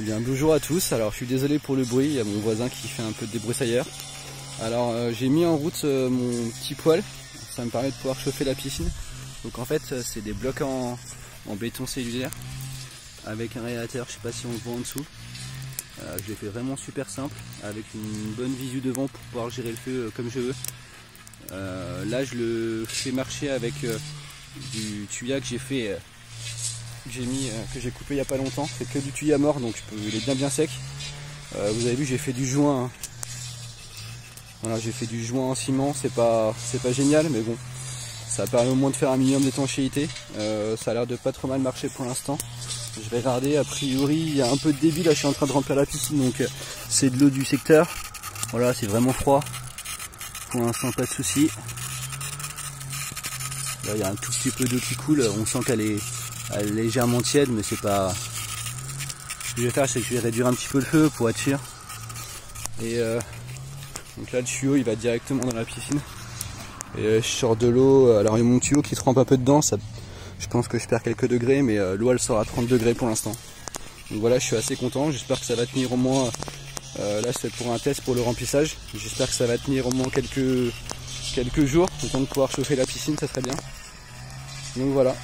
Eh bien bonjour à tous, alors je suis désolé pour le bruit, il y a mon voisin qui fait un peu de débroussailleur. Alors euh, j'ai mis en route euh, mon petit poêle, ça me permet de pouvoir chauffer la piscine. Donc en fait euh, c'est des blocs en, béton cellulaire avec un radiateur, je sais pas si on le voit en dessous. je l'ai fait vraiment super simple avec une bonne visu devant pour pouvoir gérer le feu comme je veux. là je le fais marcher avec du tuya que j'ai fait j'ai mis, euh, que j'ai coupé il n'y a pas longtemps. C'est que du tuyau à mort, donc il est bien bien sec. Euh, vous avez vu, j'ai fait du joint. Hein. Voilà, j'ai fait du joint en ciment. C'est pas, c'est pas génial, mais bon, ça permet au moins de faire un minimum d'étanchéité. Euh, ça a l'air de pas trop mal marcher pour l'instant. Je vais regarder. A priori, il y a un peu de débit. Là, je suis en train de remplir la piscine, donc c'est de l'eau du secteur. Voilà, c'est vraiment froid. Pour l'instant, pas de souci. Là, il y a un tout petit peu d'eau qui coule. On sent qu'elle est elle est légèrement tiède, mais c'est pas. Ce que je vais faire, c'est que je vais réduire un petit peu le feu pour être sûr. Et euh, donc là, le tuyau, il va directement dans la piscine. Et euh, je sors de l'eau. Alors, il y a mon tuyau qui trempe un peu dedans. Ça, je pense que je perds quelques degrés, mais euh, l'eau, elle sort à 30 degrés pour l'instant. Donc voilà, je suis assez content. J'espère que ça va tenir au moins. là, c'est pour un test pour le remplissage. J'espère que ça va tenir au moins quelques quelques jours, le de pouvoir chauffer la piscine, ça serait bien. Donc voilà,